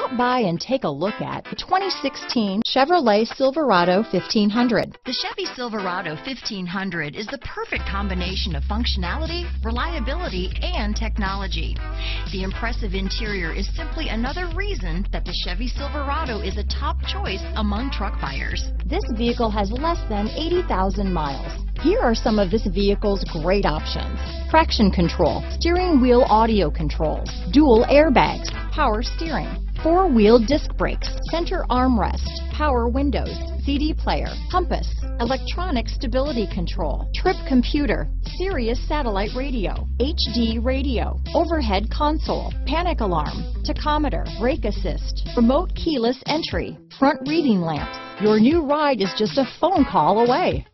Stop by and take a look at the 2016 Chevrolet Silverado 1500. The Chevy Silverado 1500 is the perfect combination of functionality, reliability, and technology. The impressive interior is simply another reason that the Chevy Silverado is a top choice among truck buyers. This vehicle has less than 80,000 miles. Here are some of this vehicle's great options. Traction control, steering wheel audio controls, dual airbags, power steering, four-wheel disc brakes, center armrest, power windows, CD player, compass, electronic stability control, trip computer, Sirius satellite radio, HD radio, overhead console, panic alarm, tachometer, brake assist, remote keyless entry, front reading lamps. Your new ride is just a phone call away.